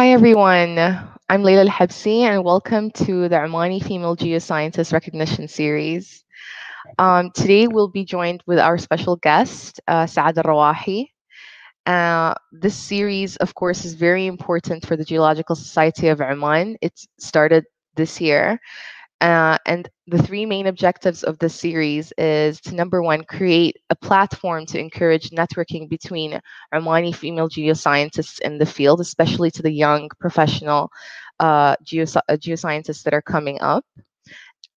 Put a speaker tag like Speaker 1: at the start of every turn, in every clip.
Speaker 1: Hi, everyone. I'm Laila Al-Habsi, and welcome to the Omani Female Geoscientist Recognition Series. Um, today, we'll be joined with our special guest, uh, Saada Al-Rawahi. Uh, this series, of course, is very important for the Geological Society of Oman. It started this year, uh, and the three main objectives of this series is to number one, create a platform to encourage networking between Omani female geoscientists in the field, especially to the young professional uh, geos uh, geoscientists that are coming up.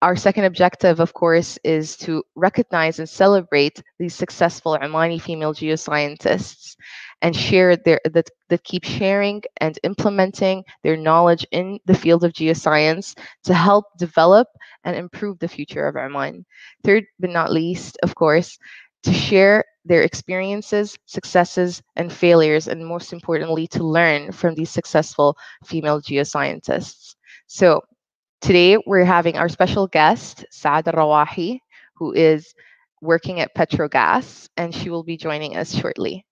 Speaker 1: Our second objective, of course, is to recognize and celebrate these successful Omani female geoscientists and share their that, that keep sharing and implementing their knowledge in the field of geoscience to help develop and improve the future of Oman. Third but not least, of course, to share their experiences, successes, and failures, and most importantly, to learn from these successful female geoscientists. So today we're having our special guest, Saada Rawahi, who is working at Petrogas, and she will be joining us shortly.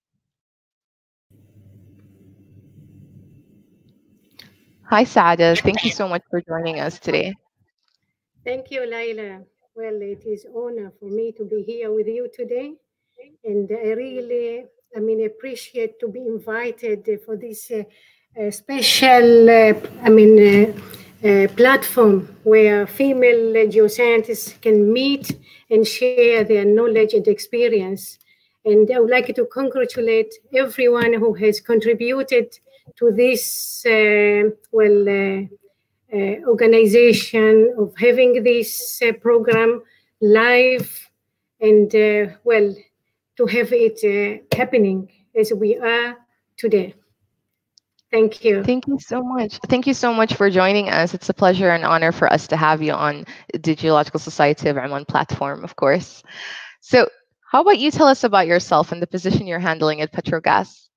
Speaker 1: Hi, Saada. Thank you so much for joining us today.
Speaker 2: Thank you, Laila. Well, it is honor for me to be here with you today. And I really, I mean, appreciate to be invited for this uh, uh, special, uh, I mean, uh, uh, platform where female geoscientists can meet and share their knowledge and experience. And I would like to congratulate everyone who has contributed to this uh, well uh, uh, organization of having this program live and well to have it happening as we are today. Thank you.
Speaker 1: Thank you so much. Thank you so much for joining us. It's a pleasure and honor for us to have you on the Geological Society of Oman platform, of course. So, how about you tell us about yourself and the position you're handling at Petrogas?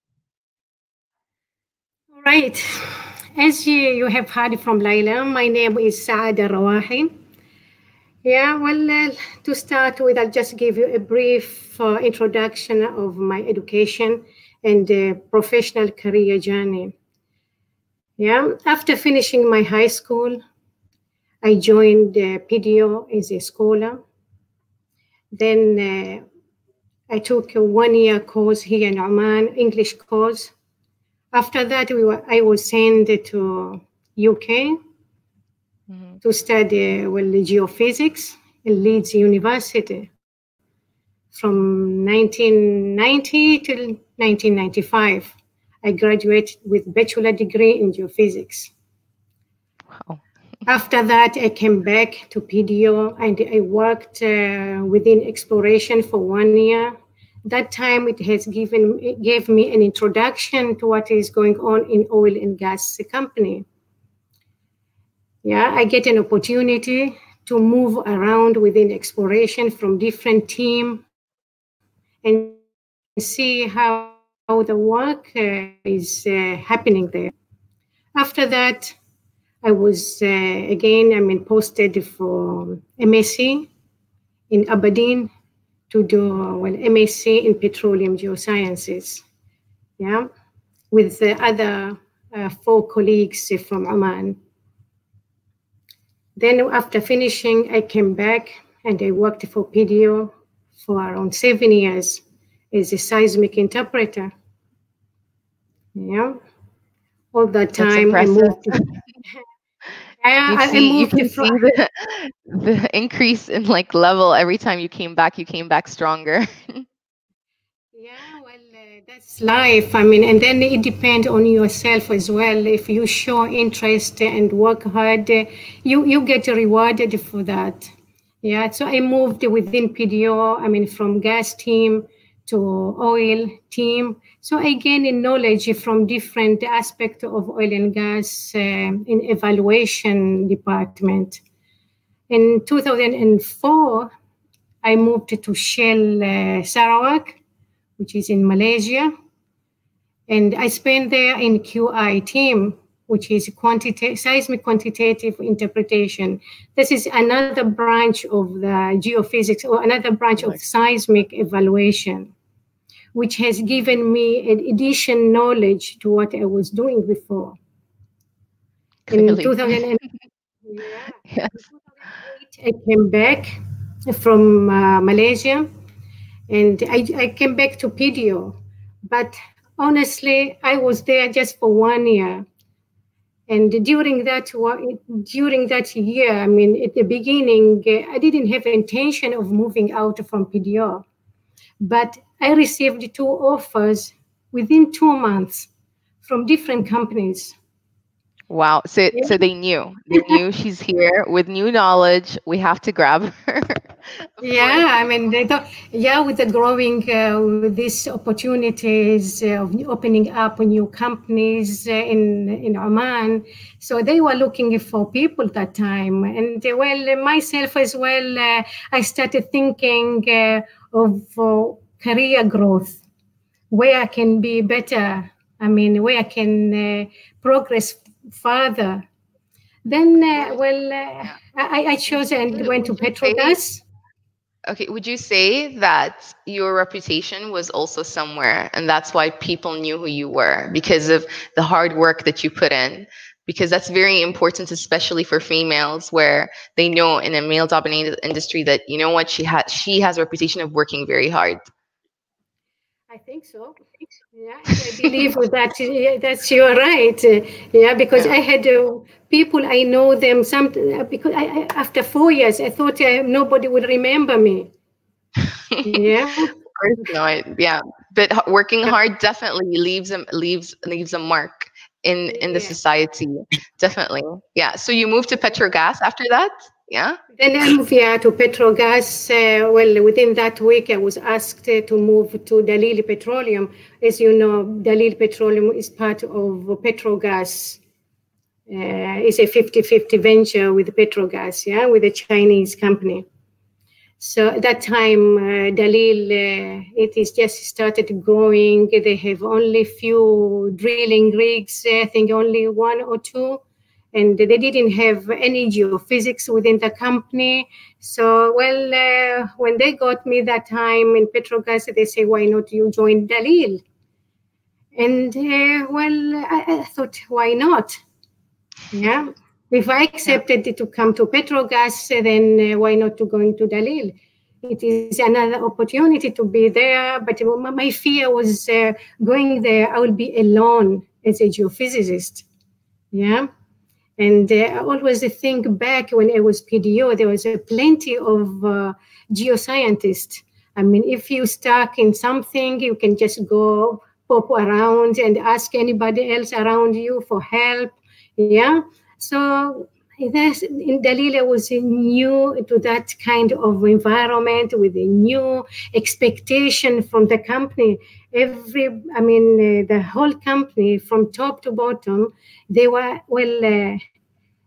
Speaker 2: Right. As you, you have heard from Laila, my name is Saada Rawahi. Yeah, well, uh, to start with, I'll just give you a brief uh, introduction of my education and uh, professional career journey. Yeah, after finishing my high school, I joined uh, PDO as a scholar. Then uh, I took a one-year course here in Oman, English course, after that, we were, I was sent to UK mm-hmm. to study well geophysics in Leeds University from 1990 till 1995. I graduated with bachelor degree in geophysics. Wow. After that, I came back to PDO and I worked uh, within exploration for one year that time it has given it gave me an introduction to what is going on in oil and gas company. Yeah i get an opportunity to move around within exploration from different team and see how, how the work uh, is uh, happening there. After that i was uh, again i mean posted for msc in aberdeen to do well MSc in petroleum geosciences, yeah, with the other uh, four colleagues from Oman. Then after finishing, I came back and I worked for PDO for around seven years as a seismic interpreter. Yeah. All that time I moved.
Speaker 1: you, I, see, you can see the, the increase in like level. Every time you came back you came back stronger.
Speaker 2: Yeah well uh, that's life. I mean and then it depends on yourself as well. If you show interest and work hard uh, you you get rewarded for that. Yeah so i moved within pdo i mean from gas team to oil team. So I gain knowledge from different aspects of oil and gas uh, in evaluation department. In 2004, I moved to Shell uh, Sarawak, which is in Malaysia. And I spent there in QI team, which is quantitative, seismic quantitative interpretation. This is another branch of the geophysics or another branch of seismic evaluation which has given me an additional knowledge to what I was doing before. In 2008, yeah, yes. I came back from uh, Malaysia and I, I came back to PDO. But honestly, I was there just for one year. And during that during that year, I mean, at the beginning, I didn't have intention of moving out from PDO, but I received two offers within two months from different companies.
Speaker 1: Wow. So yeah. so they knew. They knew she's here with new knowledge. We have to grab her.
Speaker 2: yeah, I mean, they thought, yeah, with the growing uh, with these opportunities uh, of opening up new companies uh, in in Oman, so they were looking for people that time. And uh, well, myself as well, uh, I started thinking uh, of career growth, where I can be better. I mean, where I can progress further. Then, uh, well, uh, I, I, chose and went to Petrogas.
Speaker 1: Okay, would you say that your reputation was also somewhere, and that's why people knew who you were because of the hard work that you put in? Because that's very important, especially for females, where they know in a male-dominated industry that you know what she had. She has a reputation of working very hard.
Speaker 2: I think so. Yeah, I believe that yeah, that's you're right. yeah, because I had uh, people I know them some because I, I, after four years I thought uh, nobody would remember me. yeah.
Speaker 1: no, yeah, but working hard definitely leaves a leaves leaves a mark in in the yeah. society. Definitely, yeah. So you moved to Petrogas after that. Yeah.
Speaker 2: Then I moved here to Petrogas. Uh, well, within that week, I was asked uh, to move to Daleel Petroleum. As you know, Daleel Petroleum is part of Petrogas. Uh, it's a 50-50 venture with Petrogas, yeah, with a Chinese company. So at that time, uh, Daleel, uh, it is just started growing. They have only few drilling rigs, I think only one or two and they didn't have any geophysics within the company. So, well, uh, when they got me that time in Petrogas, they say, why not you join Daleel? And uh, well, I, I, thought, why not? Yeah. If I accepted yeah. to come to Petrogas, then uh, why not to go into Daleel? It is another opportunity to be there, but my fear was uh, going there. I will be alone as a geophysicist. Yeah and uh, I always think back when I was PDO, there was uh, plenty of uh, geoscientists. I mean, if you stuck in something, you can just go pop around and ask anybody else around you for help. Yeah. So in Dalila was new to that kind of environment with a new expectation from the company. Every, I mean, uh, the whole company from top to bottom, they were, well, uh,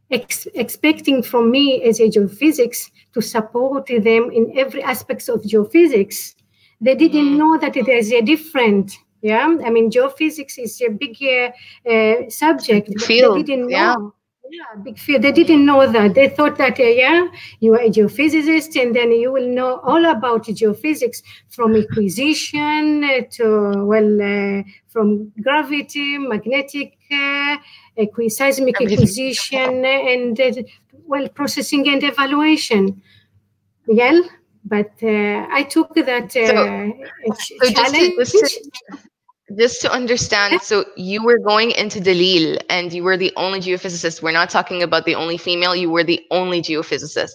Speaker 2: ex- expecting from me as a geophysics to support them in every aspects of geophysics. They didn't mm. know that there's a different yeah i mean geophysics is a big uh, uh, subject
Speaker 1: field
Speaker 2: they
Speaker 1: didn't know yeah
Speaker 2: yeah big field. They didn't know that. They thought that uh, yeah you are a geophysicist and then you will know all about geophysics from acquisition uh, to well uh, from gravity magnetic uh, seismic acquisition and uh, well processing and evaluation. Yeah but uh, i took that so, so challenge
Speaker 1: just to, just to understand, so you were going into Daleel and you were the only geophysicist. We're not talking about the only female, you were the only geophysicist.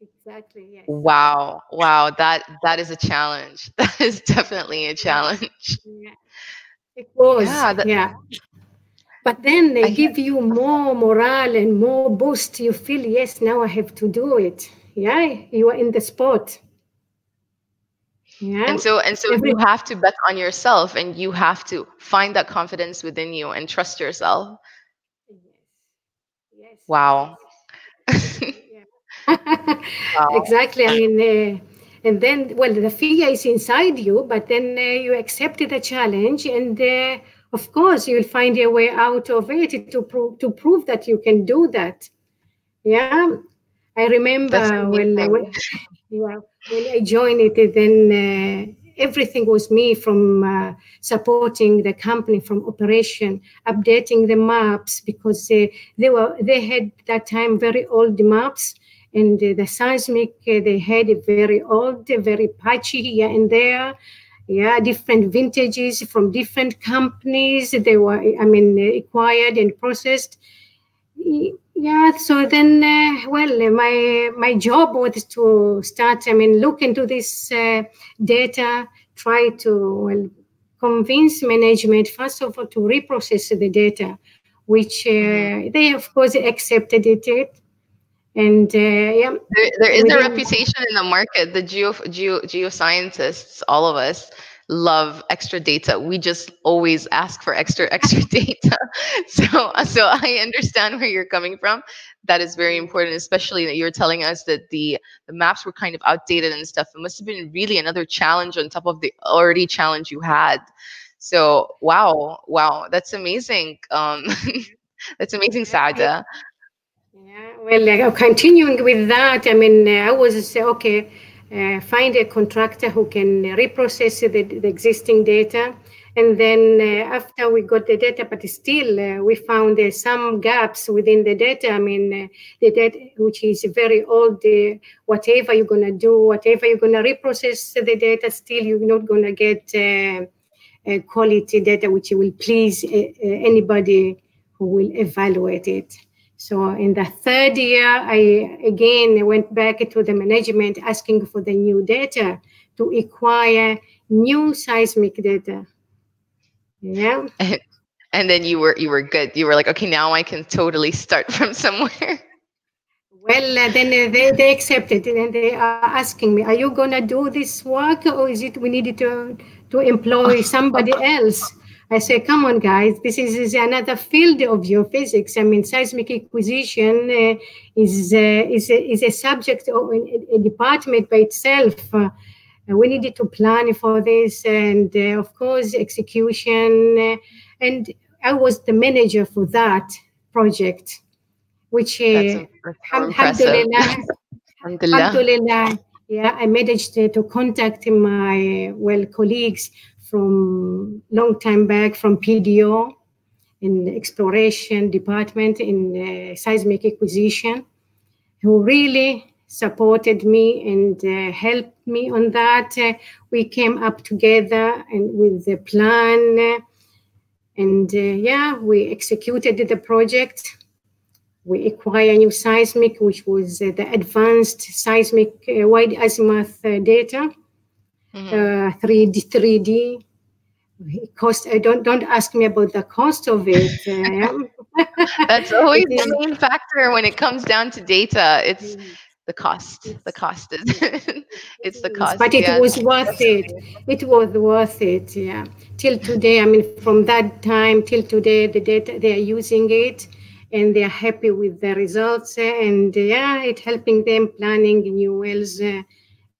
Speaker 2: Exactly, yes.
Speaker 1: Wow. Wow, that that is a challenge. That is definitely a challenge.
Speaker 2: Yeah. It was. Yeah, that, yeah. But then they I give you more morale and more boost. You feel, yes, now I have to do it. Yeah, you are in the spot.
Speaker 1: Yeah. And so and so Every- you have to bet on yourself and you have to find that confidence within you and trust yourself. Yes.
Speaker 2: Yes.
Speaker 1: Wow.
Speaker 2: wow. Exactly. I mean, uh, and then, well, the fear is inside you, but then uh, you accept the challenge, and uh, of course, you'll find a way out of it to prove to prove that you can do that. Yeah, I remember when, when yeah when I joined it, then uh, everything was me from uh, supporting the company from operation, updating the maps because uh, they were they had that time very old maps and the seismic uh, they had very old, very patchy here and there. Yeah, different vintages from different companies. They were, I mean, acquired and processed yeah so then uh, well my my job was to start i mean look into this uh, data try to well, convince management first of all to reprocess the data which uh, mm-hmm. they of course accepted it and uh, yeah
Speaker 1: there, there is a reputation in the market the geo, geo geoscientists all of us love extra data. We just always ask for extra extra data. So so I understand where you're coming from. That is very important, especially that you're telling us that the the maps were kind of outdated and stuff. It must have been really another challenge on top of the already challenge you had. So wow, wow, that's amazing. Um, that's amazing, Saada.
Speaker 2: Yeah, well, uh, continuing with that, I mean, uh, I was uh, okay uh, find a contractor who can reprocess the, the existing data. And then uh, after we got the data, but still uh, we found uh, some gaps within the data. I mean, uh, the data, which is very old, uh, whatever you're going to do, whatever you're going to reprocess the data, still you're not going to get quality data which will please anybody who will evaluate it. So in the third year, I again went back to the management asking for the new data to acquire new seismic data. Yeah.
Speaker 1: And, then you were you were good. You were like, okay, now I can totally start from somewhere.
Speaker 2: Well, uh, then uh, they, they accepted and they are asking me, are you going to do this work or is it we needed to, to employ somebody else? I say, come on, guys, this is, is another field of geophysics. I mean, seismic acquisition uh, is, uh, is, a, is a subject of a department by itself. Uh, we needed to plan for this and, uh, of course, execution. Uh, and I was the manager for that project, which, uh, alhamdulillah, alhamdulillah, yeah, I managed to contact my, well, colleagues from long time back from PDO in exploration department in uh, seismic acquisition, who really supported me and uh, helped me on that. Uh, we came up together and with the plan, uh, and uh, yeah, we executed the project. We acquired new seismic, which was uh, the advanced seismic wide azimuth data mm-hmm. 3D, 3D. Cost. Uh, don't don't ask me about the cost of it.
Speaker 1: That's always the main factor when it comes down to data. It's mm. the cost. The cost is it's the cost.
Speaker 2: But it yeah. was worth it. It was worth it. Yeah. Till today, I mean, from that time till today, the data they are using it and they are happy with the results and yeah it helping them planning new wells uh,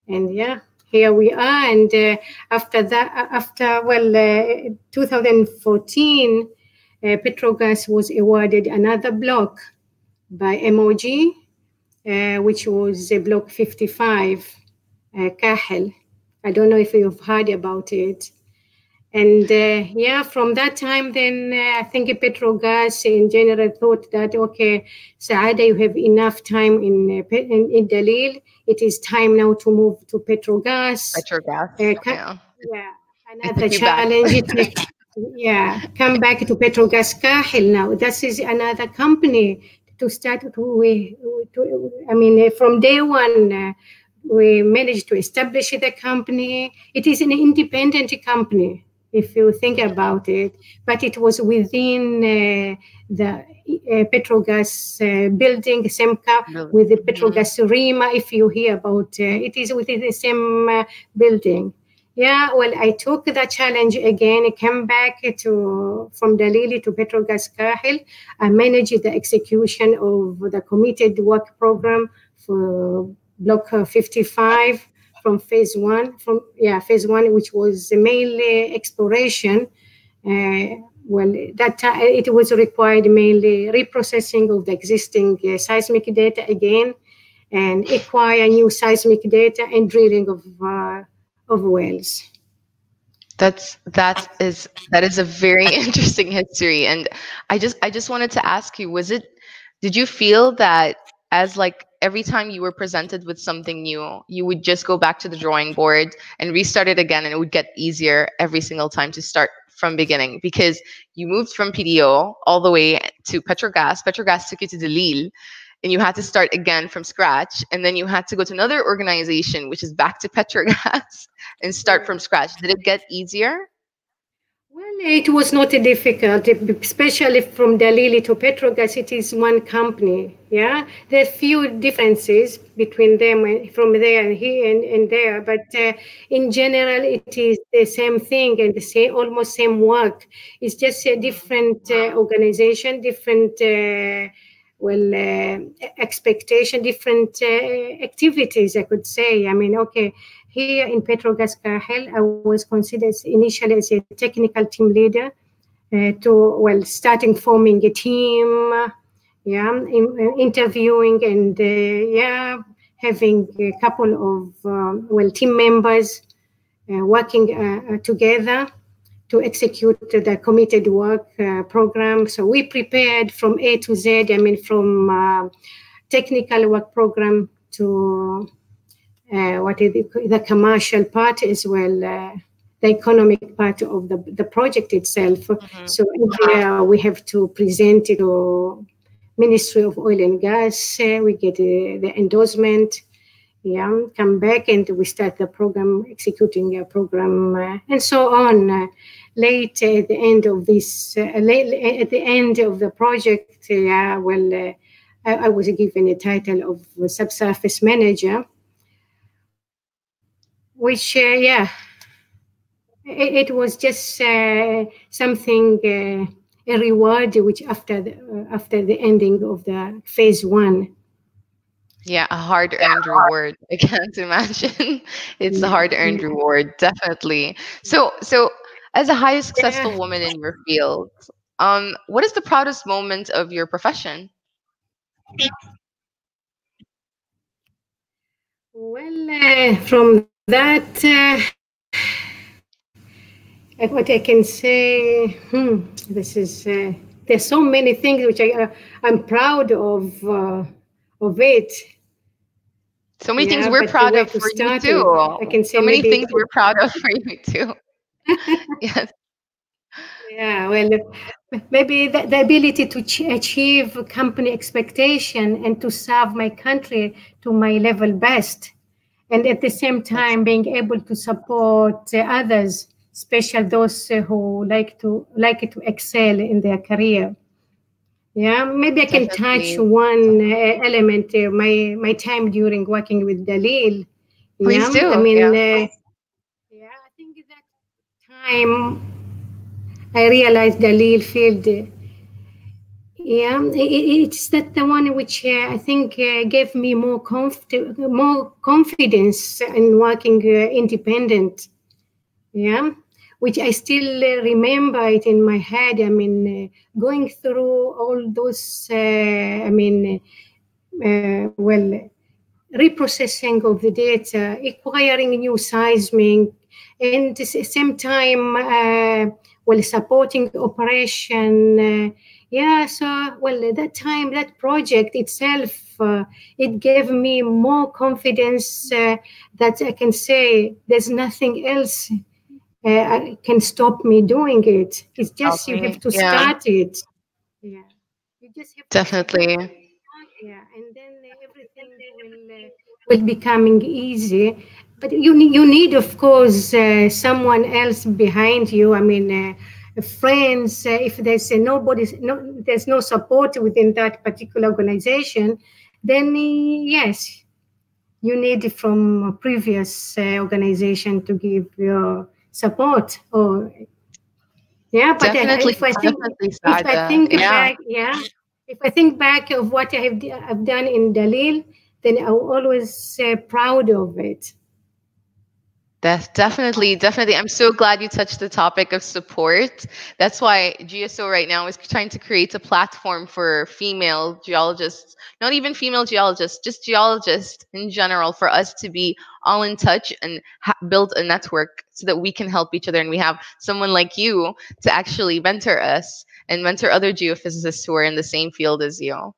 Speaker 2: and yeah here we are. And uh, after that, after, well, uh, 2014, uh, Petrogas was awarded another block by MOG, uh, which was block 55, uh, Kahil. I don't know if you've heard about it. And uh, yeah, from that time, then uh, I think Petrogas in general thought that, okay, Saada, you have enough time in, uh, in, in Daleel it is time now to move to Petrogas.
Speaker 1: Petrogas. Uh,
Speaker 2: yeah. yeah. Another challenge. yeah. Come back to Petrogas Kahil now. This is another company to start to, we, to, I mean, uh, from day one, uh, we managed to establish the company. It is an independent company, if you think about it, but it was within uh, the Petrogas uh, building, SEMCA, with the Petrogas. Rima, if you hear about uh, it, is within the same uh, building. Yeah, well, I took the challenge again. I came back to from Dalili to Petrogas Kahil. I managed the execution of the committed work program for Block 55 from phase one. From yeah, phase one, which was mainly exploration. Uh, well, that it was required mainly reprocessing of the existing uh, seismic data again, and acquire new seismic data and drilling of uh, of wells.
Speaker 1: That's that is that is a very interesting history, and I just I just wanted to ask you: Was it? Did you feel that as like every time you were presented with something new, you would just go back to the drawing board and restart it again, and it would get easier every single time to start from beginning because you moved from PDO all the way to Petrogas. Petrogas took you to Daleel, and you had to start again from scratch. And then you had to go to another organization which is back to petrogas and start from scratch. Did it get easier
Speaker 2: it was not difficult especially from dalili to petrogas it is one company yeah? There are few differences between them from there and here and, and there but uh, in general it is the same thing and the same almost same work. It's just a different uh, organization different uh, well uh, expectation different uh, activities i could say. I mean okay here in petrogas Kahil, i was considered initially as a technical team leader uh, to well starting forming a team yeah in, uh, interviewing and uh, yeah having a couple of um, well team members uh, working together to execute the committed work uh, program. So we prepared from A to Z, I mean, from uh, technical work program to uh, what is the, the, commercial part as well, uh, the economic part of the, the project itself. Mm-hmm. So every we have to present it to Ministry of Oil and Gas. Uh, we get uh, the endorsement yeah, come back and we start the program, executing a program, uh, and so on. Uh, late at the end of this, uh, late, at the end of the project, yeah, well, uh, I, I, was given a title of subsurface manager, which, uh, yeah, it, it, was just uh, something, a reward, which after the, after the ending of the phase one
Speaker 1: yeah, a hard earned reward. I can't imagine. it's a hard earned reward, definitely. So, so as a highly successful yeah. woman in your field, um, what is the proudest moment of your profession?
Speaker 2: Well, uh, from that, uh, what I can say, hmm, this is uh, there's so many things which I uh, I'm proud of uh, of it.
Speaker 1: So many yeah, things we're proud of for you too. I can say so many things we're proud of for you too. yes.
Speaker 2: Yeah, well, maybe the, the ability to ch- achieve company expectation and to serve my country to my level best, and at the same time being able to support uh, others, especially those uh, who like to like to excel in their career. Yeah, maybe I can touch one uh, element. Uh, my my time during working with Daleel.
Speaker 1: Please
Speaker 2: yeah?
Speaker 1: do.
Speaker 2: I mean, yeah. Uh, yeah, I think that time I realized Daleel field. Yeah, it, it's that the one which uh, I think uh, gave me more conf- more confidence in working uh, independent. Yeah, which I still uh, remember it in my head. I mean, uh, going through all those, uh, I mean, well, reprocessing of the data, acquiring new seismic, and at the same time, well, supporting operation. Uh, yeah, so, well, at that time, that project itself, uh, it gave me more confidence that I can say there's nothing else uh, can stop me doing it. It's just you have to yeah. start it. Yeah,
Speaker 1: you just have definitely.
Speaker 2: yeah, and then everything will uh, will becoming easy. But you you need, of course, uh, someone else behind you. I mean. Uh, friends uh, if there's nobody no there's no support within that particular organization then yes you need from previous uh, organization to give your support or yeah but
Speaker 1: definitely,
Speaker 2: if i think if i think yeah. back yeah if i think back of what i have i've done in Daleel then i'm always uh, proud of it
Speaker 1: That's definitely, definitely. I'm so glad you touched the topic of support. That's why GSO right now is trying to create a platform for female geologists, not even female geologists, just geologists in general, for us to be all in touch and ha- build a network so that we can help each other. And we have someone like you to actually mentor us and mentor other geophysicists who are in the same field as you.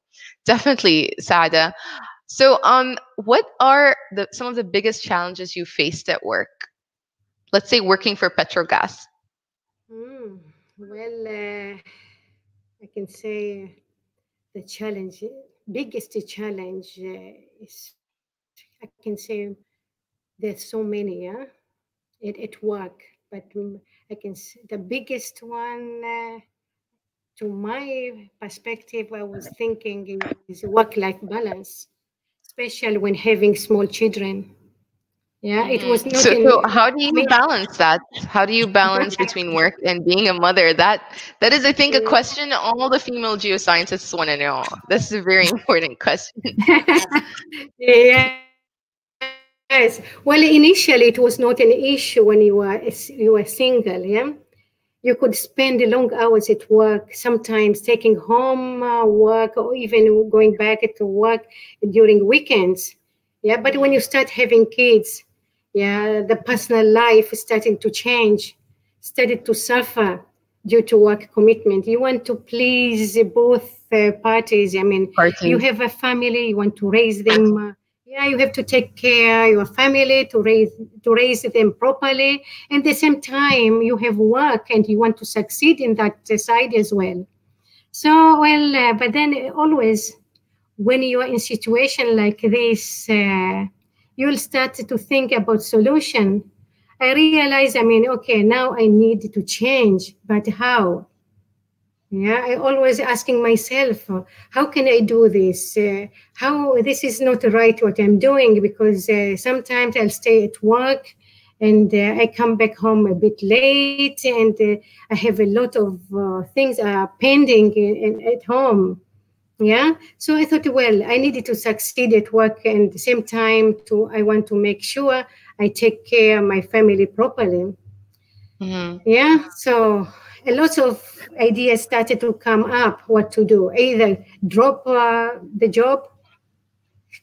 Speaker 1: Definitely, Saada. So, um, what are the some of the biggest challenges you faced at work? Let's say working for Petrogas.
Speaker 2: Mm, well, uh, I can say the challenge, biggest challenge uh, is, I can say there's so many, yeah, at, at work, but I can say the biggest one, uh, to my perspective, I was thinking is work-life balance especially when having small children. Yeah, it was mm-hmm.
Speaker 1: not. So, so how do you balance that? How do you balance between work and being a mother? That that is, I think, a question all the female geoscientists want to know. This is a very important question.
Speaker 2: yeah. Yes. Well, initially it was not an issue when you were you were single. Yeah, you could spend long hours at work, sometimes taking home uh, work or even going back to work during weekends. Yeah, but when you start having kids, yeah, the personal life is starting to change, started to suffer due to work commitment. You want to please both uh, parties. I mean, parties. you have a family, you want to raise them uh, yeah you have to take care your family to raise to raise them properly. And at the same time you have work and you want to succeed in that side as well. So well uh, but then always when you are in situation like this uh, you'll start to think about solution. I realize i mean okay now i need to change but how yeah i always asking myself how can i do this? Uh, how this is not right what i'm doing because uh, sometimes i'll stay at work and uh, i come back home a bit late and uh, i have a lot of uh, things are pending in, in, at home. Yeah? So i thought well i needed to succeed at work and at the same time to i want to make sure i take care of my family properly. Mm-hmm. yeah? So a lot of ideas started to come up what to do. Either drop uh, the job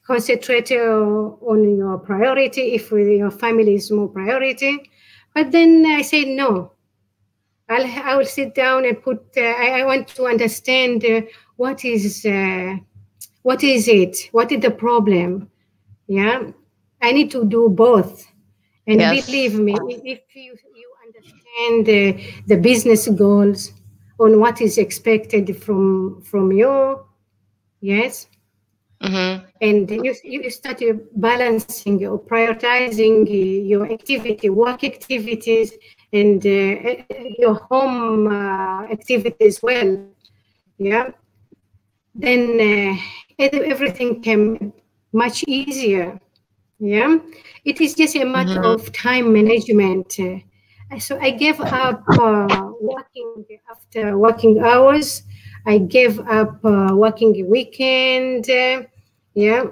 Speaker 2: concentrate uh, on your priority if your family is more priority. But then i said no. I'll i will sit down and put uh, I, I, want to understand uh, what is uh, what is it? What is the problem? Yeah. I need to do both. And yes. believe me if you understand the, the business goals on what is expected from from you yes mm-hmm. and you, you start balancing or prioritizing your activity work activities and uh, your home uh, activity as well yeah then uh, everything came much easier yeah it is just a matter mm-hmm. of time management so I gave up uh, working after working hours. I gave up uh, working weekend. Uh, yeah.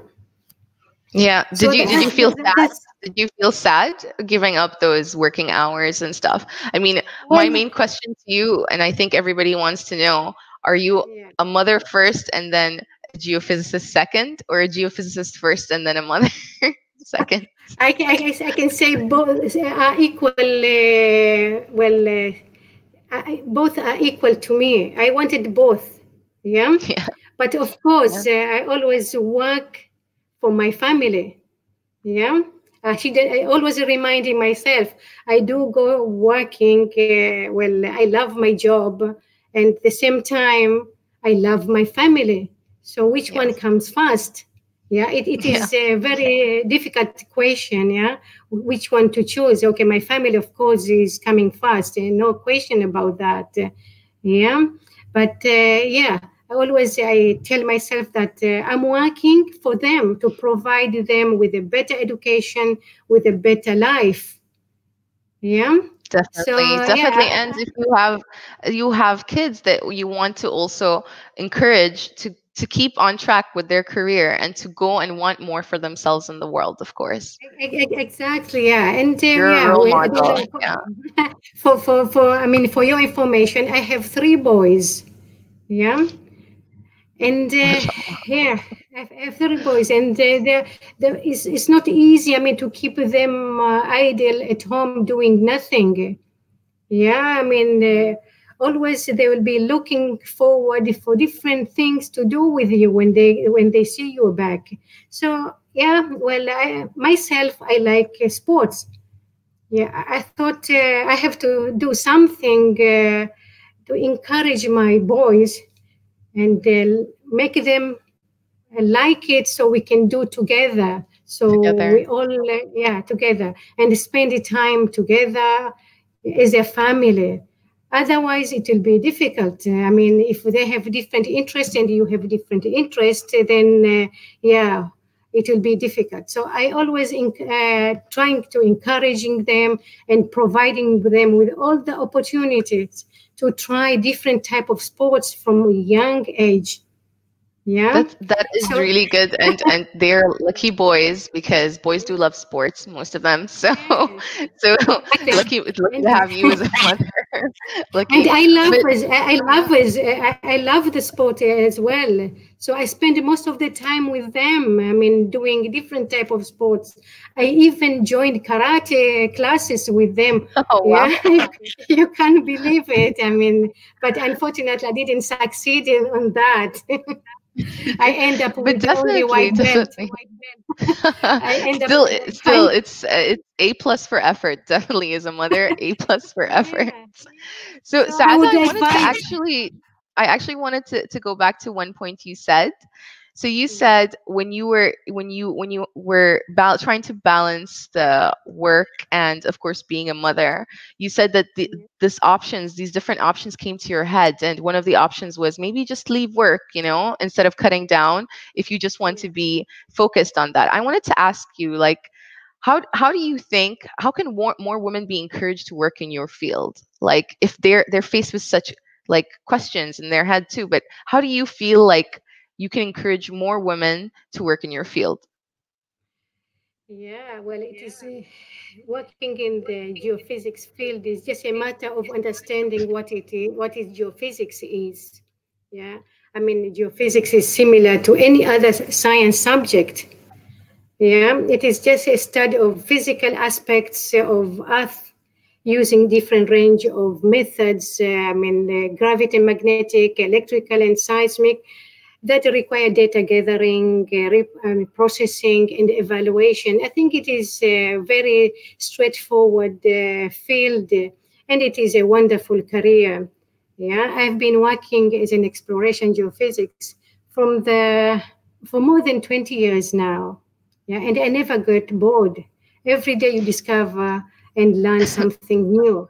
Speaker 1: Yeah. Did so you did you feel sad? Did you feel sad giving up those working hours and stuff? I mean, well, my main question to you, and I think everybody wants to know: Are you yeah. a mother first and then a geophysicist second, or a geophysicist first and then a mother second?
Speaker 2: I, I, I can say both are equal. Uh, well, uh, both are equal to me. I wanted both. Yeah. yeah. But of course, yeah. uh, I always work for my family. Yeah. Uh, she did, I always reminding myself, I do go working. Uh, well, I love my job, and at the same time, I love my family. So which yes. one comes first? Yeah it, it is yeah. a very difficult question yeah. Which one to choose? Okay my family of course is coming first and no question about that yeah. But uh, yeah I always i tell myself that uh, i'm working for them to provide them with a better education with a better life yeah.
Speaker 1: Definitely so, definitely. Yeah. and if you have you have kids that you want to also encourage to to keep on track with their career and to go and want more for themselves in the world of course.
Speaker 2: Exactly yeah. And uh,
Speaker 1: You're
Speaker 2: yeah,
Speaker 1: model,
Speaker 2: for,
Speaker 1: yeah.
Speaker 2: for for for i mean for your information i have three boys yeah? And uh, yeah I have, three boys and uh, they're, it's, it's not easy i mean to keep them uh, idle at home doing nothing yeah? I mean uh, always they will be looking forward for different things to do with you when they when they see you back. So yeah well I, myself i like uh, sports. Yeah i thought uh, i have to do something uh, to encourage my boys and uh, make them like it so we can do together. So
Speaker 1: Together.
Speaker 2: we all uh, yeah together and spend the time together as a family otherwise it will be difficult. I mean if they have different interests and you have different interests then uh, yeah it will be difficult. So i always uh, trying to encouraging them and providing them with all the opportunities to try different type of sports from a young age yeah
Speaker 1: That's that is
Speaker 2: So-
Speaker 1: really good, and and they're lucky boys because boys do love sports, most of them. So so lucky lucky to have you as a mother. lucky.
Speaker 2: and I love
Speaker 1: But-
Speaker 2: I love I, I love the sport as well. So I spend most of the time with them. I mean, doing different type of sports. I even joined karate classes with them.
Speaker 1: oh wow.
Speaker 2: Yeah, you can't believe it. I mean, but unfortunately, I didn't succeed in, on that. I end up
Speaker 1: But
Speaker 2: with only
Speaker 1: definitely,
Speaker 2: white belt.
Speaker 1: definitely.
Speaker 2: I end up
Speaker 1: still,
Speaker 2: with
Speaker 1: still,
Speaker 2: fine-
Speaker 1: it's uh, it's a plus for effort. Definitely, is a mother, a plus for effort. So,
Speaker 2: So I
Speaker 1: Saada, I wanted to actually, I actually wanted to, to go back to one point you said. So you
Speaker 2: Mhm.
Speaker 1: said when you were when you when you were about trying to balance the work and of course being a mother, you said that the,
Speaker 2: Mhm.
Speaker 1: this options, these different options came to your head, and one of the options was maybe just leave work, you know, instead of cutting down. If you just want to be focused on that, I wanted to ask you like. How, how do you think how can more, more women be encouraged to work in your field like if they're they're faced with such like questions in their head too but how do you feel like you can encourage more women to work in your field
Speaker 2: Yeah, well, it is uh, working in the geophysics field is just a matter of understanding what it is, what is geophysics is. Yeah, I mean, geophysics is similar to any other science subject. Yeah, it is just a study of physical aspects of Earth using different range of methods. Uh, I mean, uh, gravity, magnetic, electrical, and seismic that require data gathering, uh, um, processing, and evaluation. I think it is a very straightforward uh, field, and it is a wonderful career. Yeah, I've been working as an exploration geophysics from the for more than 20 years now. Yeah, and I never get bored. Every day you discover and learn something new.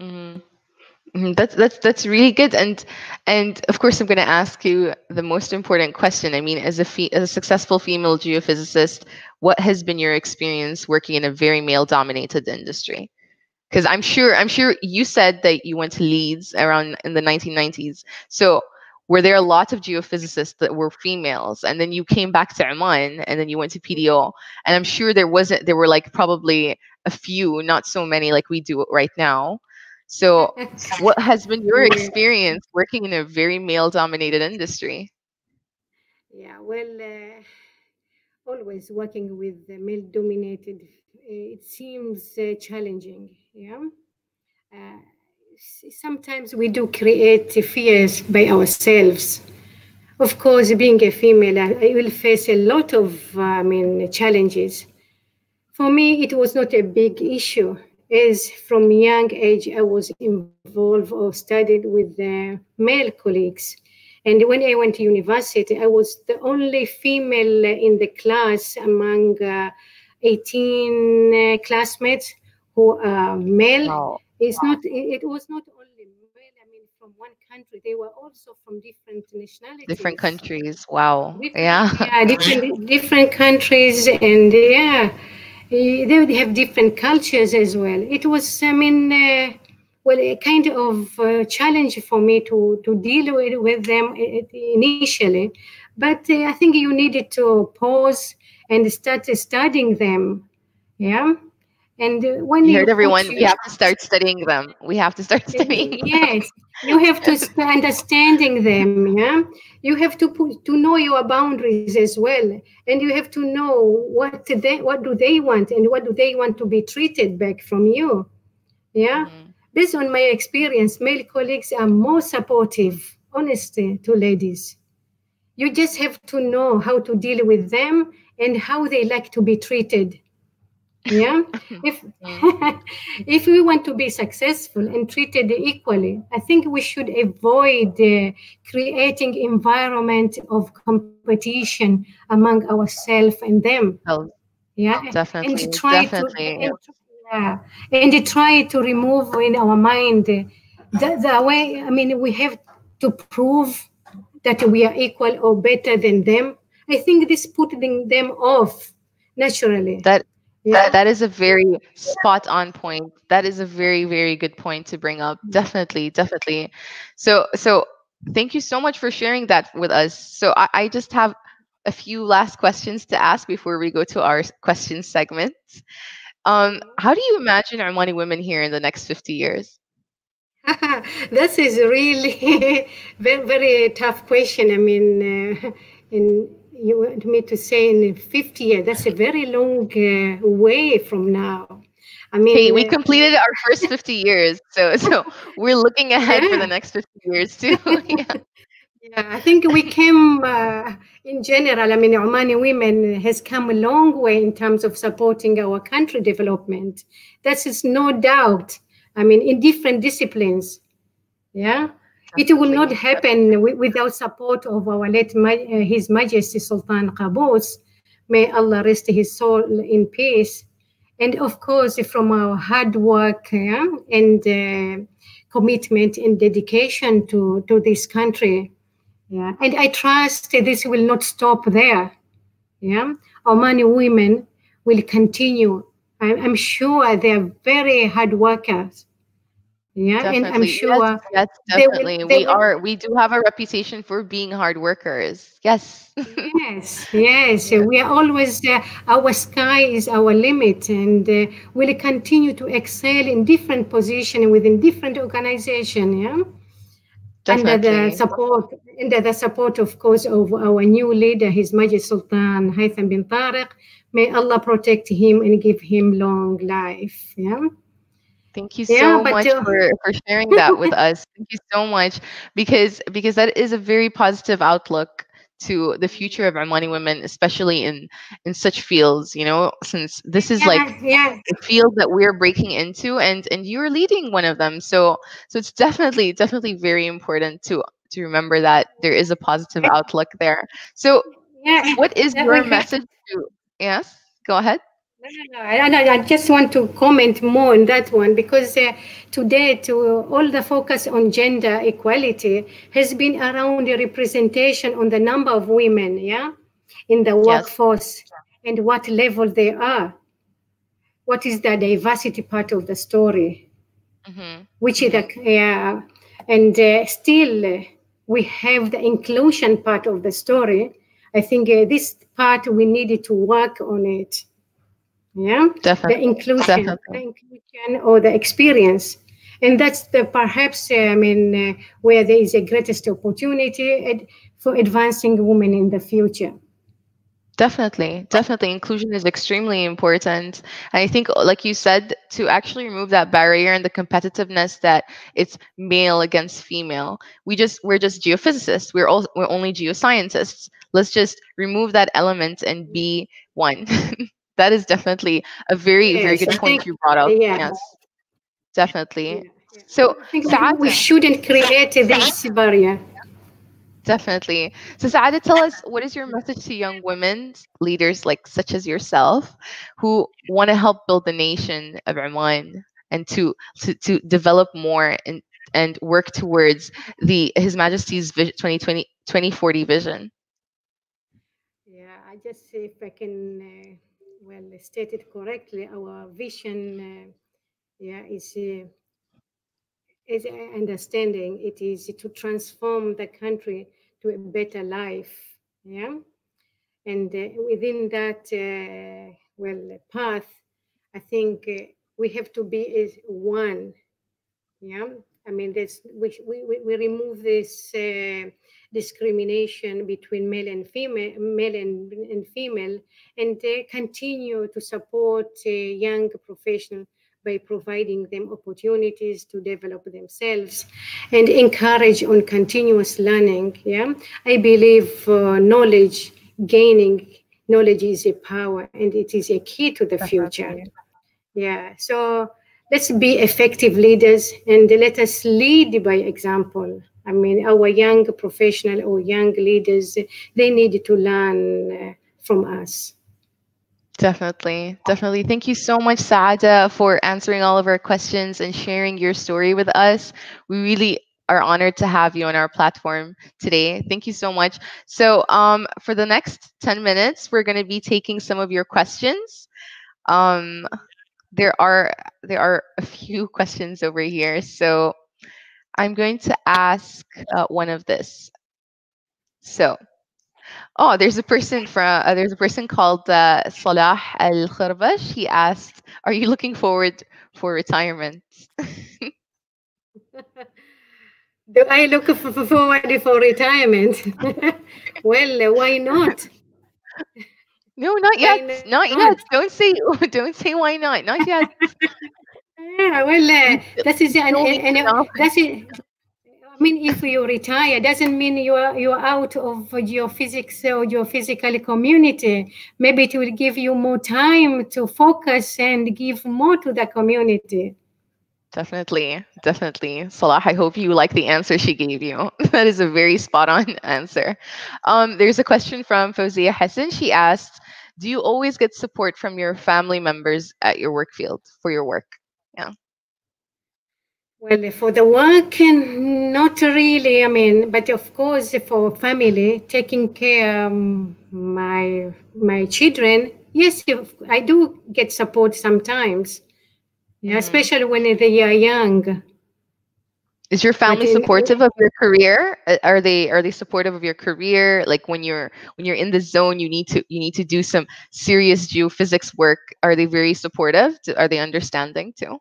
Speaker 1: Mhm. Mhm, That's that's that's really good, and and of course I'm going to ask you the most important question. I mean, as a fe- as a successful female geophysicist, what has been your experience working in a very male-dominated industry? Because I'm sure I'm sure you said that you went to Leeds around in the 1990s. So were there a lot of geophysicists that were females, and then you came back to Oman, and then you went to PDO, and I'm sure there wasn't there were like probably a few, not so many like we do right now. So what has been your experience working in a very male dominated industry
Speaker 2: Yeah, well, uh, always working with the male dominated, uh, it seems uh, challenging. Yeah. Uh, sometimes we do create fears by ourselves. Of course, being a female, I, I will face a lot of, I mean, challenges. For me, it was not a big issue, as from young age I was involved or studied with uh, male colleagues. And when I went to university, I was the only female in the class among uh, 18 uh, classmates who are male.
Speaker 1: wow
Speaker 2: It's not. It, it was not only male. I mean, from one country, they were also from different nationalities.
Speaker 1: different countries wow
Speaker 2: Different-
Speaker 1: yeah
Speaker 2: yeah, different different countries, and yeah, they would have different cultures as well. It was, I mean, uh, well, a kind of uh, challenge for me to, to deal with, with them initially. But uh, I think you needed to pause and start studying them. Yeah. And when
Speaker 1: you, heard everyone, you, we have to start studying them. We have to start studying.
Speaker 2: Yes, you have to start understanding them. Yeah, you have to put, to know your boundaries as well, and you have to know what they what do they want and what do they want to be treated back from you. Yeah, mm-hmm. based on my experience, male colleagues are more supportive, honestly, to ladies. You just have to know how to deal with them and how they like to be treated yeah? If if we want to be successful and treated equally i think we should avoid uh, creating environment of competition among ourselves and them.
Speaker 1: Oh,
Speaker 2: yeah?
Speaker 1: definitely
Speaker 2: and try
Speaker 1: definitely.
Speaker 2: to and, yeah. And try to remove in our mind the, the way i mean we have to prove that we are equal or better than them. I think this putting them off naturally.
Speaker 1: That yeah. That, is a very spot on point. That is a very very good point to bring up. Definitely, definitely. So so thank you so much for sharing that with us. So I, I just have a few last questions to ask before we go to our question segment. Um, how do you imagine Omani women here in the next 50 years?
Speaker 2: this is really very, very tough question. I mean, uh, in you want me to say in 50 years, that's a very long uh, way from now.
Speaker 1: I mean, hey, we uh, completed our first 50 years, so so we're looking ahead yeah. for the next 50 years too.
Speaker 2: yeah. yeah. I think we came uh, in general. I mean, Omani women has come a long way in terms of supporting our country development. That is no doubt. I mean, in different disciplines. Yeah, it will not happen without support of our late uh, His Majesty Sultan Qaboos. May Allah rest his soul in peace. And of course, from our hard work yeah, and uh, commitment and dedication to, to this country. Yeah. And I trust this will not stop there. Yeah. Omani women will continue. I'm, I'm sure they're very hard workers yeah definitely. and i'm sure
Speaker 1: yes, yes definitely will, we will, are we do have a reputation for being hard workers yes
Speaker 2: yes yes yeah. we are always uh, our sky is our limit and uh, we'll continue to excel in different position within different organization yeah Definitely. under the support under the support of course of our new leader his majesty sultan Haytham bin tariq may allah protect him and give him long life yeah
Speaker 1: Thank you so yeah, much for, for sharing that with us. Thank you so much because because that is a very positive outlook to the future of Omani women, especially in in such fields. You know, since this is
Speaker 2: yeah,
Speaker 1: like
Speaker 2: yeah.
Speaker 1: the field that we're breaking into, and and you're leading one of them. So so it's definitely definitely very important to to remember that there is a positive outlook there. So
Speaker 2: yeah,
Speaker 1: what is your message to? Yes, go ahead.
Speaker 2: No, no, no. I, I, just want to comment more on that one because uh, today, to all the focus on gender equality has been around the representation on the number of women, yeah, in the workforce yes. and what level they are. What is the diversity part of the story? Mm-hmm. Which is the yeah, and uh, still we have the inclusion part of the story. I think uh, this part we needed to work on it yeah?
Speaker 1: Definitely.
Speaker 2: the inclusion
Speaker 1: definitely.
Speaker 2: the inclusion or the experience. And that's the perhaps uh, i mean uh, where there is a greatest opportunity for advancing women in the future.
Speaker 1: Definitely. Definitely. Inclusion is extremely important. And i think like you said to actually remove that barrier and the competitiveness that it's male against female we just we're just geophysicists. We're all we're only geoscientists. Let's just remove that element and be one that is definitely a very yes, very good I point think, you brought up yeah. yes. Definitely. Yeah, yeah. so
Speaker 2: Saada, we shouldn't create this barrier.
Speaker 1: Definitely. So Saada, tell us what is your message to young women leaders like such as yourself who want to help build the nation of Oman and to to, to develop more and and work towards the His Majesty's 2020 2040 vision?
Speaker 2: Yeah i just see if i can uh well stated correctly, our vision, uh, yeah, is uh, as I understanding, it is to transform the country to a better life. Yeah, and uh, within that uh, well path, I think uh, we have to be as one. Yeah, I mean, this we we we remove this uh, discrimination between male and female, male and, and female, and uh, continue to support uh, young professionals by providing them opportunities to develop themselves and encourage on continuous learning. Yeah, I believe uh, knowledge gaining knowledge is a power and it is a key to the future. Yeah, so let's be effective leaders and let us lead by example. I mean, our young professional or young leaders, they need to learn uh, from us.
Speaker 1: Definitely, definitely. Thank you so much, Saada, for answering all of our questions and sharing your story with us. We really are honored to have you on our platform today. Thank you so much. So, um, for the next 10 minutes, we're going to be taking some of your questions. Um, there are there are a few questions over here. So, I'm going to ask uh, one of this. So, oh, there's a person from uh, there's a person called uh, Salah Al Kharbash. He asked, "Are you looking forward for retirement?"
Speaker 2: Do I look forward for retirement? well, uh, why not?
Speaker 1: No, not yet. Not, not, yet. Don't say. Don't say why not. Not yet.
Speaker 2: Yeah, well, uh, that is an, an, an, that's it. I mean, if you retire, doesn't mean you are you are out of your physics or your physical community. Maybe it will give you more time to focus and give more to the community.
Speaker 1: Definitely, definitely. Salah, I hope you like the answer she gave you. that is a very spot on answer. Um, there's a question from Fozia Hassan. She asked, Do you always get support from your family members at your work field for your work?
Speaker 2: Well, for the work, not really. I mean, but of course, for family, taking care um, my my children, yes, I do get support sometimes yeah, mm-hmm. especially when they are young.
Speaker 1: Is your family supportive of your career? Are they are they supportive of your career? Like when you're when you're in the zone, you need to you need to do some serious geophysics work. Are they very supportive? Are they understanding too?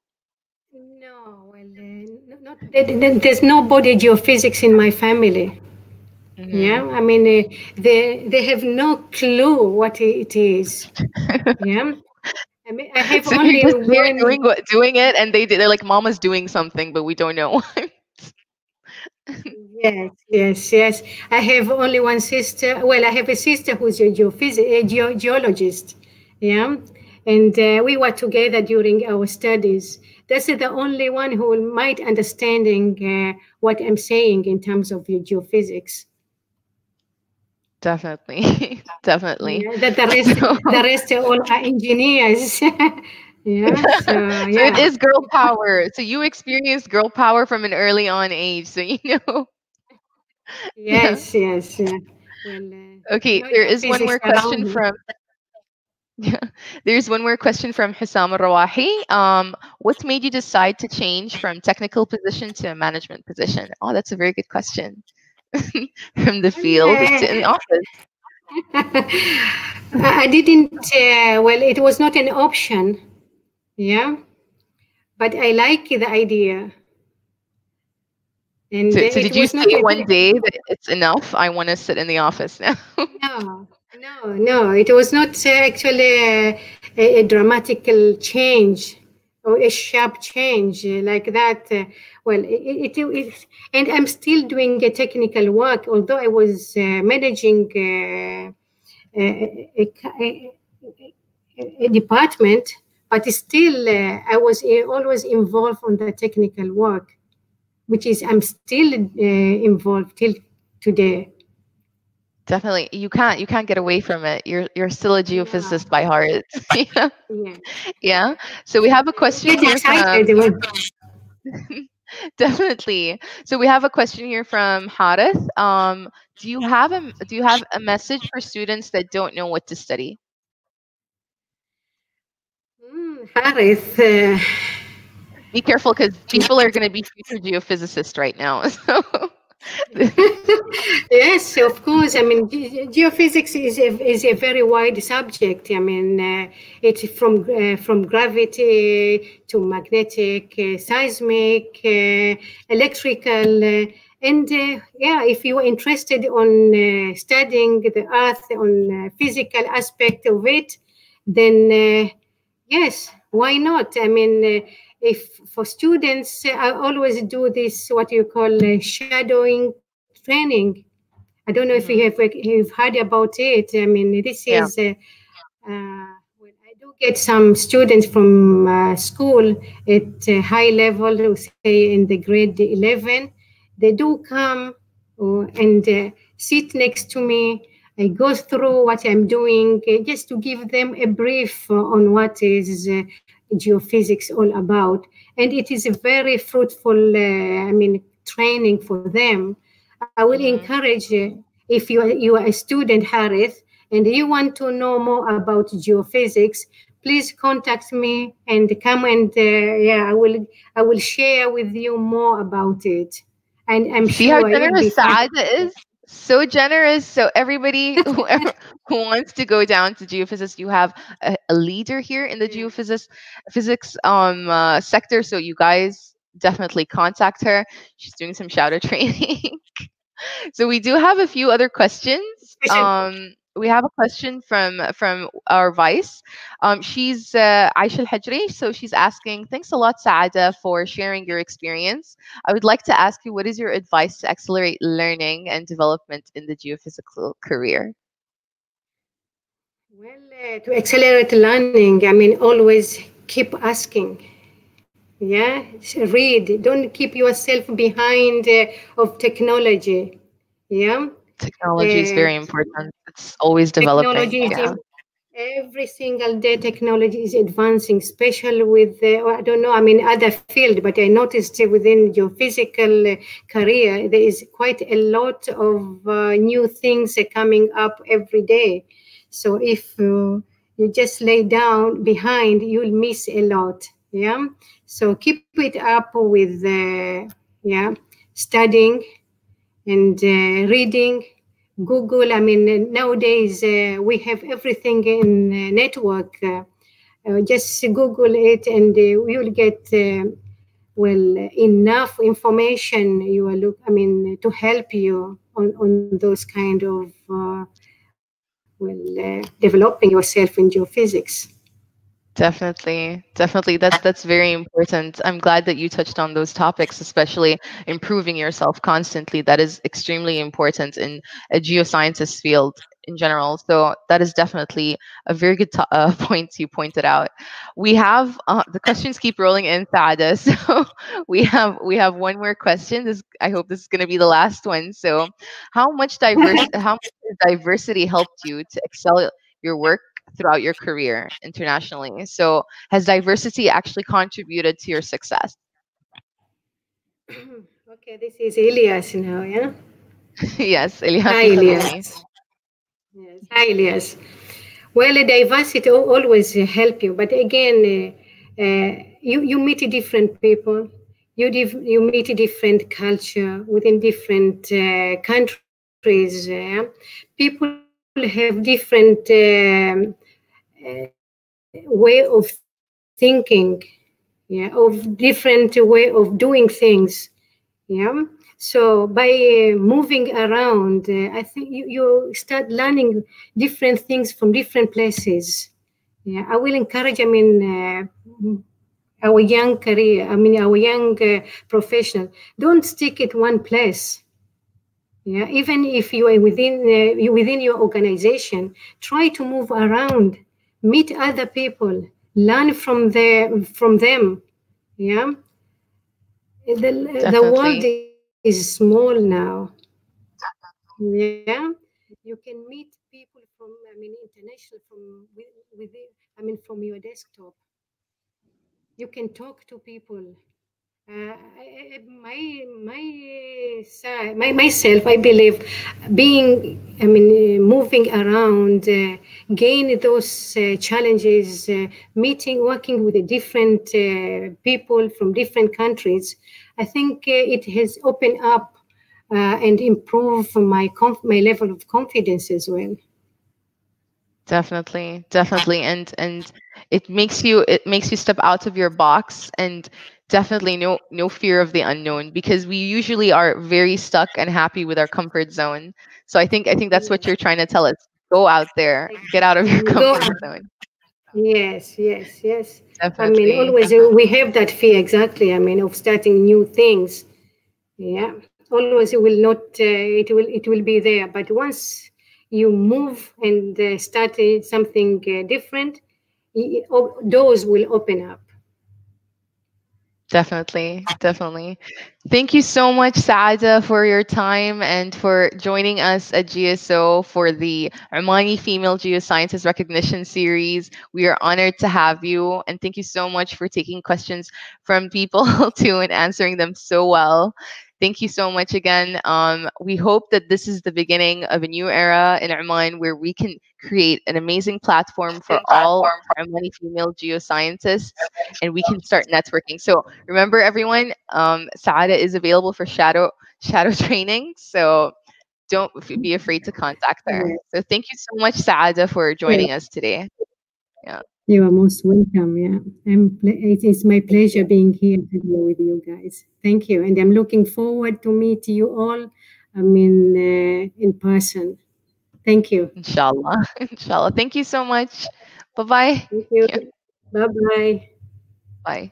Speaker 2: Not, there's nobody geophysics in my family. Mm-hmm. Yeah, I mean, uh, they they have no clue what it is. yeah, I, mean, I have so only
Speaker 1: just one... doing doing it, and they they're like, "Mama's doing something, but we don't know."
Speaker 2: yes, yes, yes. I have only one sister. Well, I have a sister who's a, geophys- a ge- geologist. Yeah, and uh, we were together during our studies. This is the only one who might understanding uh, what I'm saying in terms of geophysics.
Speaker 1: Definitely, definitely.
Speaker 2: Yeah, the, the rest, so, the rest are all are engineers. yeah, so, yeah.
Speaker 1: so it is girl power. So you experienced girl power from an early on age, so you know.
Speaker 2: Yes, yeah. yes, yeah. Well,
Speaker 1: uh, okay, there is one more question from. Yeah, there's one more question from Hussam Rawahi. Um, what made you decide to change from technical position to a management position? Oh, that's a very good question. from the field yeah. to in the office?
Speaker 2: I didn't, uh, well, it was not an option. Yeah. But I like the idea.
Speaker 1: And so, so did you say one day that it's enough? I want to sit in the office now.
Speaker 2: no, no, no. It was not actually a, a, dramatical change or a sharp change like that. Uh, well, it, it, it, and I'm still doing a technical work, although I was uh, managing uh, a, a, a, department, but still uh, I was uh, always involved on the technical work, which is I'm still uh, involved till today.
Speaker 1: Definitely, you can't you can't get away from it. You're you're still a geophysicist yeah. by heart. yeah. yeah. yeah. So we have a question here from. Definitely. So we have a question here from Harith. Um, do you have a do you have a message for students that don't know what to study?
Speaker 2: Mm, Harith, uh,
Speaker 1: be careful because people are going to be future geophysicists right now. So.
Speaker 2: yes, of course. I mean, geophysics is a, is a very wide subject. I mean, uh, it's from uh, from gravity to magnetic, uh, seismic, uh, electrical, uh, and uh, yeah, if you are interested on studying the Earth on physical aspect of it, then yes, why not? I mean if for students, I always do this what you call shadowing training. I don't know if you mm-hmm. have you've heard about it. I mean, this is yeah. uh, when I do get some students from uh, school at a high level, say in the grade eleven, they do come uh, and uh, sit next to me. I go through what I'm doing uh, just to give them a brief on what is uh, geophysics all about. And it is a very fruitful, uh, I mean, training for them. I will mm-hmm. encourage uh, if you are, you are a student, Harith, and you want to know more about geophysics, please contact me and come and uh, yeah, I will I will share with you more about it. And I'm
Speaker 1: See
Speaker 2: sure
Speaker 1: how generous Saada is so generous. So everybody who, who wants to go down to geophysics, you have a, a leader here in the geophysics physics um uh, sector. So you guys definitely contact her. She's doing some shadow training. so we do have a few other questions. Um, we have a question from from our vice. Um, she's uh, Aisha Hajri, so she's asking, thanks a lot, Saada, for sharing your experience. I would like to ask you, what is your advice to accelerate learning and development in the geophysical career?
Speaker 2: Well, uh, to accelerate learning, I mean, always keep asking. Yeah, read. Don't keep yourself behind uh, of technology. Yeah
Speaker 1: technology is very important. It's always developing. Yeah.
Speaker 2: Every single day, technology is advancing, especially with, uh, I don't know, I mean, other field, but I noticed within geophysical uh, career, there is quite a lot of uh, new things coming up every day. So if uh, you just lay down behind, you'll miss a lot. Yeah. So keep it up with, uh, yeah, studying and uh, reading google i mean nowadays uh, we have everything in uh, network. Uh, uh, just google it and uh, we will get well enough information. You will look i mean to help you on, on those kind of well developing yourself in geophysics
Speaker 1: Definitely, definitely. That's that's very important. I'm glad that you touched on those topics, especially improving yourself constantly. That is extremely important in a geosciences field in general. So that is definitely a very good to- uh, point you pointed out. We have uh, the questions keep rolling in, Saada. So we have we have one more question. This I hope this is going to be the last one. So, how much diverse how much diversity helped you to excel your work throughout your career internationally. So, has diversity actually contributed to your success?
Speaker 2: okay, this is Elias now, yeah?
Speaker 1: yes, Elias.
Speaker 2: Hi, Elias. Yes. Hi, Elias. Well, diversity always help you, but again, uh, uh, you you meet different people, you div- you meet a different culture within different uh, countries. people have different um, uh, way of thinking, yeah, of different way of doing things, yeah. So by uh, moving around, uh, I think you, you start learning different things from different places. Yeah, I will encourage. I mean, uh, our young career. I mean, our young uh, professional. Don't stick at one place. Yeah, even if you are within within your organization, try to move around meet other people, learn from their from them. Yeah, the the world is small now. Yeah, you can meet people from I mean international from within I mean from your desktop. You can talk to people. Uh, my my my myself, I believe, being, I mean, moving around, uh, gain those uh, challenges, uh, meeting, working with different uh, people from different countries. I think uh, it has opened up uh, and improved my my level of confidence as well.
Speaker 1: Definitely, definitely, and and it makes you it makes you step out of your box and definitely no no fear of the unknown because we usually are very stuck and happy with our comfort zone. So i think i think that's what you're trying to tell us. Go out there. Get out of your comfort zone.
Speaker 2: Yes yes yes. Definitely. i mean always uh, we have that fear exactly i mean of starting new things. Yeah. Always it will not uh, it will it will be there but once you move and uh, start uh, something uh, different doors will open up
Speaker 1: Definitely, definitely. Thank you so much, Saada, for your time and for joining us at GSO for the Omani Female Geoscientists Recognition Series. We are honored to have you, and thank you so much for taking questions from people too and answering them so well. Thank you so much again. Um, we hope that this is the beginning of a new era in Oman where we can create an amazing platform for all Omani female geoscientists and we can start networking. So remember everyone, um, Saada is available for shadow shadow training. So don't be afraid to contact her. So thank you so much, Saada, for joining us today.
Speaker 2: Yeah. You are most welcome. Yeah, I'm, it is my pleasure being here today with you guys. Thank you, and I'm looking forward to meet you all. I mean, uh, in person. Thank you.
Speaker 1: Inshallah. Inshallah. Thank you so much. Bye-bye.
Speaker 2: Thank you. Bye-bye.
Speaker 1: Bye.